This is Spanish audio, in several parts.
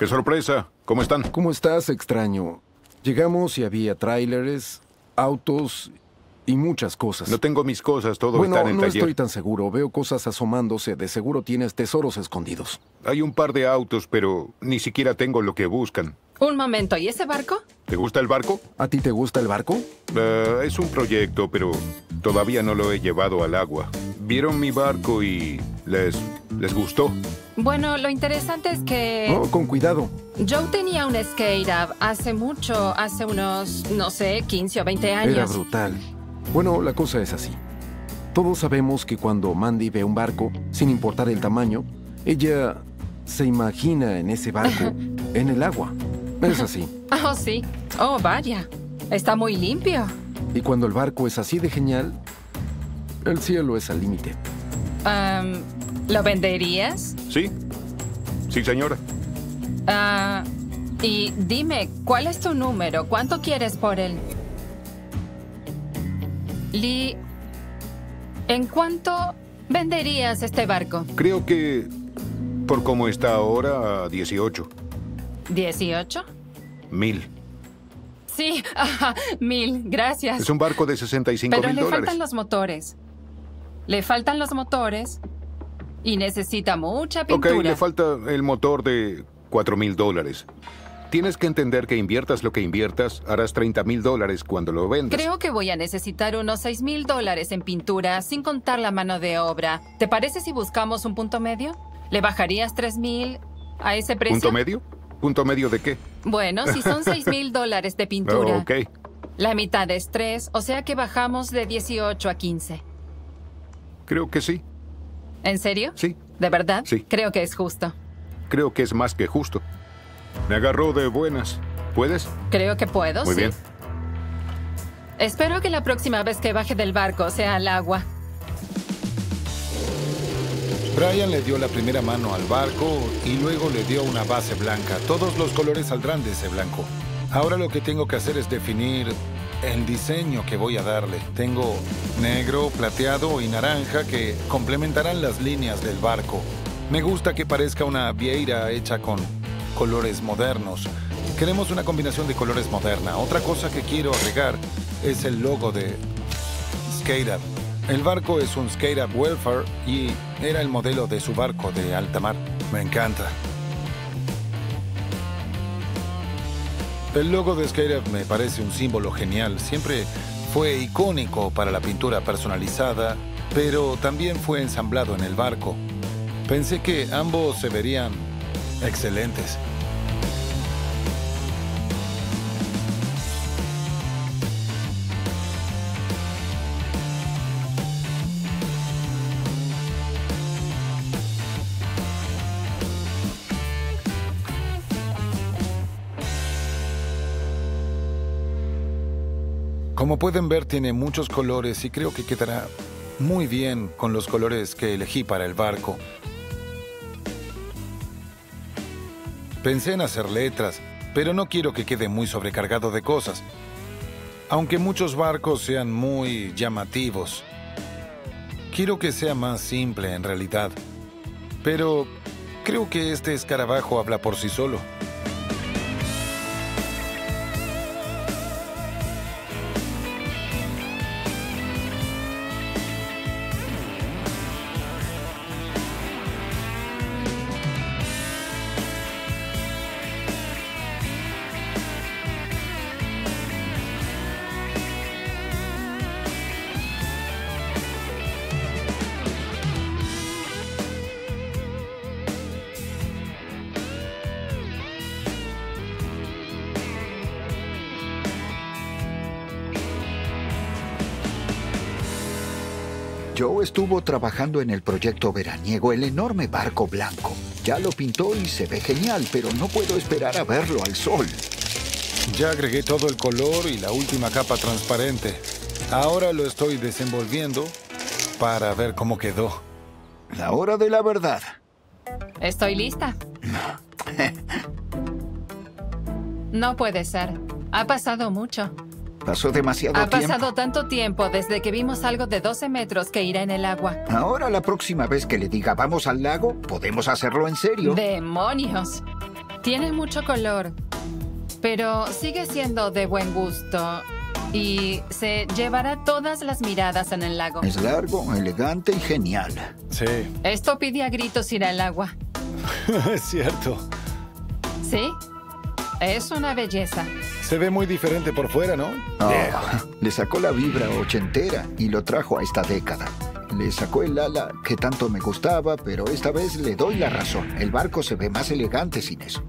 ¡Qué sorpresa! ¿Cómo están? ¿Cómo estás, extraño? Llegamos y había tráileres, autos y muchas cosas. No tengo mis cosas, todo bueno, está en el no taller. estoy tan seguro. Veo cosas asomándose. De seguro tienes tesoros escondidos. Hay un par de autos, pero ni siquiera tengo lo que buscan. Un momento, ¿y ese barco? ¿Te gusta el barco? ¿A ti te gusta el barco? Eh, es un proyecto, pero todavía no lo he llevado al agua. Vieron mi barco y les, les gustó. Bueno, lo interesante es que Oh, con cuidado. Joe tenía un skate up hace mucho, hace unos, no sé, 15 o 20 años. Era brutal. Bueno, la cosa es así. Todos sabemos que cuando Mandy ve un barco, sin importar el tamaño, ella se imagina en ese barco, en el agua. Es así. Oh, sí. Oh, vaya. Está muy limpio. Y cuando el barco es así de genial, el cielo es al límite. ¿Lo venderías? ¿Sí? Sí, señora. Ah, y dime, ¿cuál es tu número? ¿Cuánto quieres por él? Lee, ¿en cuánto venderías este barco? Creo que por cómo está ahora, a 18 ¿18? mil. Sí, ajá, mil, gracias. Es un barco de 65 Pero mil le dólares. faltan los motores. Le faltan los motores y necesita mucha Ok, pintura. le falta el motor de 4 mil dólares. Tienes que entender que inviertas lo que inviertas, harás 30 mil dólares cuando lo vendas. Creo que voy a necesitar unos 6 mil dólares en pintura, sin contar la mano de obra. ¿Te parece si buscamos un punto medio? ¿Le bajarías 3 mil a ese precio? ¿Punto medio? ¿Punto medio de qué? Bueno, si son 6 mil dólares de pintura. Oh, ok. La mitad es 3, o sea que bajamos de 18 a 15. Creo que sí. ¿En serio? Sí. ¿De verdad? Sí. Creo que es justo. Creo que es más que justo. Me agarró de buenas. ¿Puedes? Creo que puedo, Muy sí. bien. Espero que la próxima vez que baje del barco sea al agua. Brian le dio la primera mano al barco y luego le dio una base blanca. Todos los colores saldrán de ese blanco. Ahora lo que tengo que hacer es definir el diseño que voy a darle. Tengo negro, plateado y naranja que complementarán las líneas del barco. Me gusta que parezca una vieira hecha con colores modernos. Queremos una combinación de colores moderna. Otra cosa que quiero agregar es el logo de Skate Up. El barco es un Skate Up Welfare y era el modelo de su barco de alta mar. Me encanta. El logo de Up me parece un símbolo genial. Siempre fue icónico para la pintura personalizada, pero también fue ensamblado en el barco. Pensé que ambos se verían excelentes. Como pueden ver, tiene muchos colores y creo que quedará muy bien con los colores que elegí para el barco. Pensé en hacer letras, pero no quiero que quede muy sobrecargado de cosas. Aunque muchos barcos sean muy llamativos, quiero que sea más simple en realidad. Pero creo que este escarabajo habla por sí solo. Joe estuvo trabajando en el proyecto veraniego, el enorme barco blanco. Ya lo pintó y se ve genial, pero no puedo esperar a verlo al sol. Ya agregué todo el color y la última capa transparente. Ahora lo estoy desenvolviendo para ver cómo quedó. La hora de la verdad. Estoy lista. No puede ser. Ha pasado mucho. Pasó demasiado Ha tiempo. pasado tanto tiempo desde que vimos algo de 12 metros que irá en el agua. Ahora la próxima vez que le diga vamos al lago, podemos hacerlo en serio. ¡Demonios! Tiene mucho color, pero sigue siendo de buen gusto y se llevará todas las miradas en el lago. Es largo, elegante y genial. Sí, Esto pide a gritos ir al agua. es cierto. ¿Sí? Es una belleza. Se ve muy diferente por fuera, ¿no? Le sacó la vibra ochentera y lo trajo a esta década. Le sacó el ala que tanto me gustaba, pero esta vez le doy la razón. El barco se ve más elegante sin eso.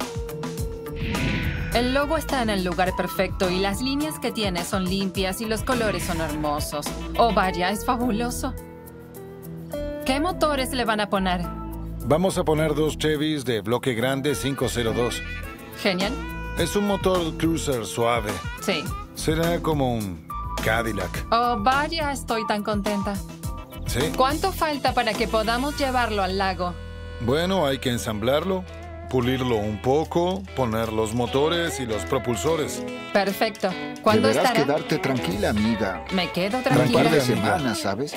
El logo está en el lugar perfecto y las líneas que tiene son limpias y los colores son hermosos. Oh, vaya, es fabuloso. ¿Qué motores le van a poner? Vamos a poner dos Chevys de bloque grande 502. Genial. Es un motor cruiser suave. Sí. Será como un Cadillac. Oh, vaya, estoy tan contenta. ¿Sí? ¿Cuánto falta para que podamos llevarlo al lago? Bueno, hay que ensamblarlo, pulirlo un poco, poner los motores y los propulsores. Perfecto. ¿Cuándo Deberás estará? quedarte tranquila, amiga. Me quedo Un tranquila. par de semanas, ¿sabes?